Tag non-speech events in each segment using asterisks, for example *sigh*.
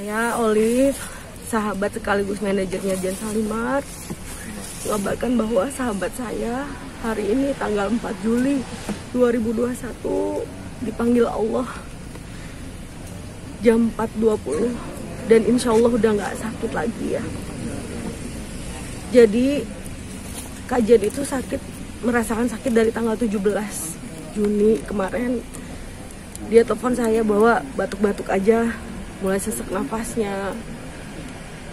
Saya Olive, sahabat sekaligus manajernya Jan Salimar, mengabarkan bahwa sahabat saya hari ini tanggal 4 Juli 2021 dipanggil Allah. Jam 4.20 dan insya Allah udah nggak sakit lagi ya. Jadi kajian itu sakit merasakan sakit dari tanggal 17 Juni kemarin. Dia telepon saya bahwa batuk-batuk aja mulai sesek nafasnya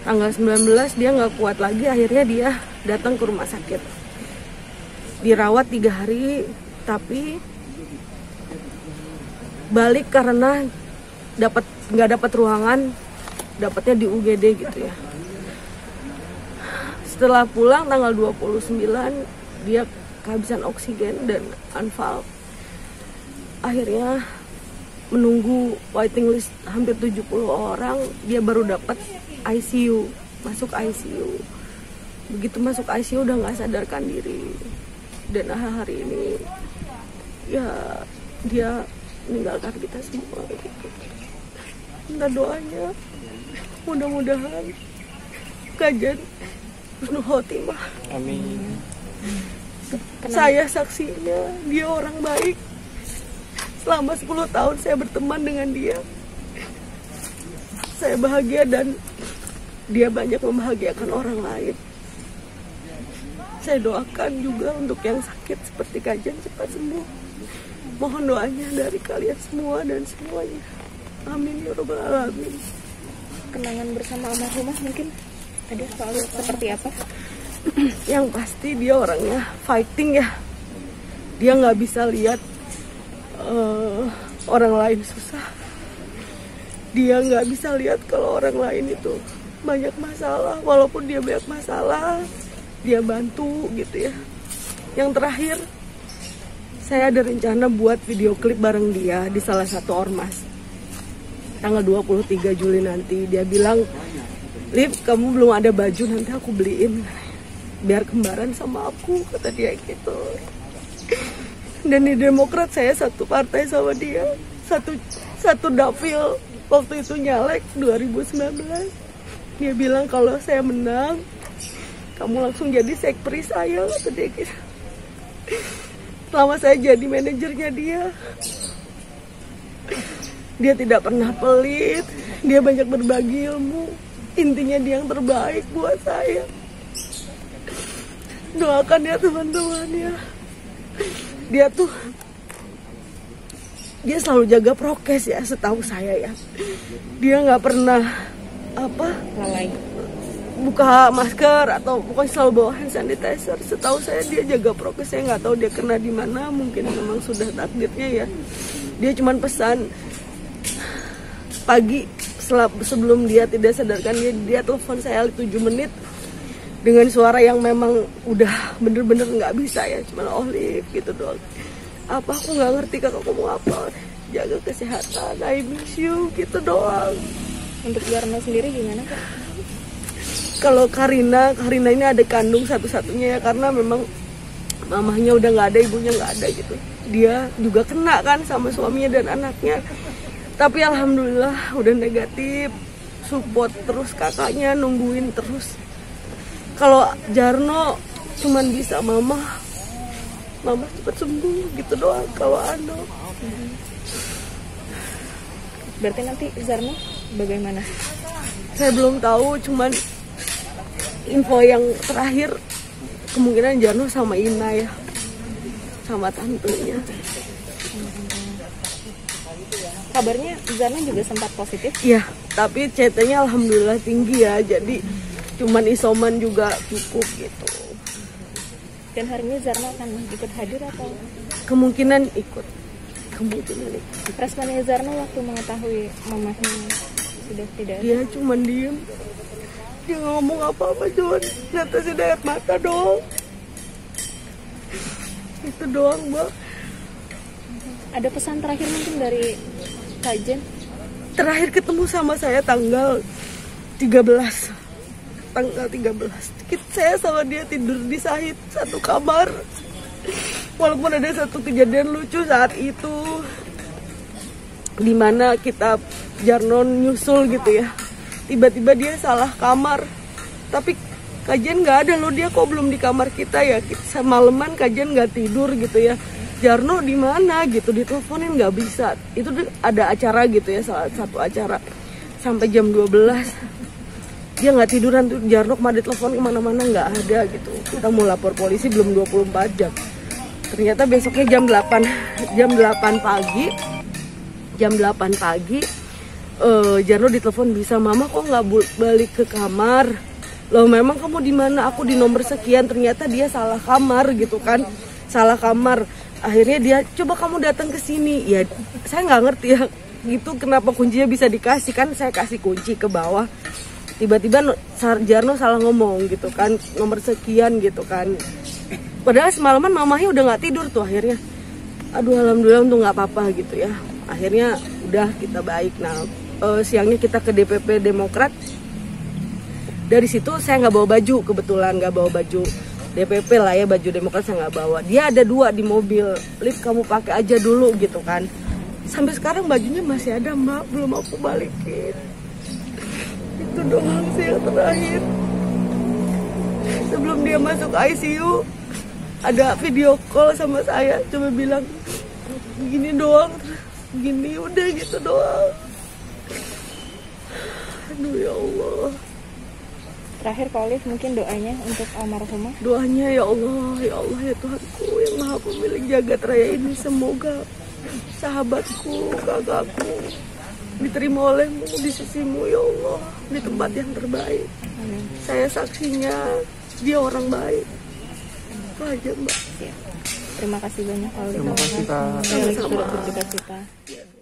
tanggal 19 dia nggak kuat lagi akhirnya dia datang ke rumah sakit. Dirawat tiga hari tapi balik karena dapat nggak dapat ruangan dapatnya di UGD gitu ya. Setelah pulang tanggal 29 dia kehabisan oksigen dan anfal. Akhirnya menunggu waiting list hampir 70 orang dia baru dapat ICU masuk ICU begitu masuk ICU udah nggak sadarkan diri dan hari ini ya dia meninggalkan kita semua gitu. minta doanya mudah-mudahan kajian husnul khotimah Amin. saya saksinya dia orang baik selama 10 tahun saya berteman dengan dia saya bahagia dan dia banyak membahagiakan orang lain. Saya doakan juga untuk yang sakit seperti kajian cepat sembuh. Mohon doanya dari kalian semua dan semuanya. Amin ya robbal alamin. Kenangan bersama almarhumah mungkin ada soal seperti apa? *clears throat* Yang pasti dia orangnya fighting ya. Dia nggak bisa lihat eh, orang lain susah. Dia nggak bisa lihat kalau orang lain itu banyak masalah. Walaupun dia banyak masalah dia bantu gitu ya. Yang terakhir saya ada rencana buat video klip bareng dia di salah satu ormas. Tanggal 23 Juli nanti dia bilang Liv kamu belum ada baju nanti aku beliin. Biar kembaran sama aku kata dia gitu dan di Demokrat saya satu partai sama dia. Satu satu dapil. Waktu itu nyalek 2019 dia bilang kalau saya menang kamu langsung jadi sekpri saya dia gitu. Selama saya jadi manajernya dia. Dia tidak pernah pelit. Dia banyak berbagi ilmu. Intinya dia yang terbaik buat saya. Doakan ya teman-teman ya dia tuh dia selalu jaga prokes ya setahu saya ya. Dia nggak pernah apa lalai. buka masker atau pokoknya selalu bawa hand sanitizer. Setahu saya dia jaga prokes saya nggak tahu dia kena di mana. Mungkin memang sudah takdirnya ya. Dia cuman pesan pagi sebelum dia tidak sadarkan dia dia telepon saya 7 menit dengan suara yang memang udah bener-bener nggak bisa ya cuman olive gitu doang. Apa aku nggak ngerti kakak ngomong apa? Jaga kesehatan I miss you gitu doang. Untuk Yarno sendiri gimana kak? Kalau Karina Karina ini ada kandung satu-satunya ya karena memang mamahnya udah nggak ada ibunya nggak ada gitu. Dia juga kena kan sama suaminya dan anaknya. Tapi alhamdulillah udah negatif support terus kakaknya nungguin terus kalau Jarno cuman bisa mama mama cepat sembuh gitu doang kalau Ano berarti nanti Zarno bagaimana? Saya belum tahu cuman info yang terakhir kemungkinan Jarno sama Ina ya sama tantenya kabarnya Zarno juga sempat positif? Iya, tapi CT-nya alhamdulillah tinggi ya. Jadi cuman isoman juga cukup gitu. dan hari ini Zarno akan ikut hadir atau Kemungkinan ikut. Kemungkinan ikut. responnya Zarno waktu mengetahui mamahnya sudah tidak? Dia cuman diem. Dia ngomong apa-apa cuman netesin air mata doang. Itu doang, Mbak. ada pesan terakhir mungkin dari Kajen Terakhir ketemu sama saya tanggal 13 tanggal 13 Kita- saya sama dia tidur di sahid satu kamar. Walaupun ada satu kejadian lucu saat itu di mana kita Jarno nyusul gitu ya. Tiba-tiba dia salah kamar. Tapi kajian nggak ada loh dia kok belum di kamar kita ya. Semalaman kajian nggak tidur gitu ya. Jarno di mana gitu diteleponin nggak bisa. Itu ada acara gitu ya salah satu acara. Sampai jam 12 dia nggak tiduran tuh Jarno kemarin telepon ke mana-mana nggak ada gitu. Kita mau lapor polisi belum 24 jam. Ternyata besoknya jam 8 jam 8 pagi jam 8 pagi uh, Jarno ditelepon bisa mama kok nggak balik ke kamar? Loh memang kamu di mana? Aku di nomor sekian. Ternyata dia salah kamar gitu kan salah kamar. Akhirnya dia coba kamu datang ke sini. Ya saya nggak ngerti ya gitu kenapa kuncinya bisa dikasih kan saya kasih kunci ke bawah tiba-tiba Jarno salah ngomong gitu kan nomor sekian gitu kan. Padahal semalaman mamahnya udah nggak tidur tuh akhirnya. Aduh alhamdulillah untuk nggak apa-apa gitu ya. Akhirnya udah kita baik. Nah uh, siangnya kita ke DPP Demokrat. Dari situ saya nggak bawa baju kebetulan nggak bawa baju DPP lah ya baju Demokrat saya nggak bawa. Dia ada dua di mobil. Lift kamu pakai aja dulu gitu kan. Sampai sekarang bajunya masih ada mbak. Belum aku balikin itu doang sih yang terakhir. Sebelum dia masuk ICU ada video call sama saya. Cuma bilang gini doang gini udah gitu doang. Aduh ya Allah. Terakhir Pak Olive mungkin doanya untuk almarhumah. Doanya ya Allah, ya Allah ya Tuhanku yang maha pemilik jagat raya ini. Semoga sahabatku, kakakku diterima olehmu di sisimu ya Allah di tempat yang terbaik. Amin. Saya saksinya dia orang baik. Itu aja Mbak. Ya. Terima kasih banyak Pak Terima kasih Pak. Sama-sama.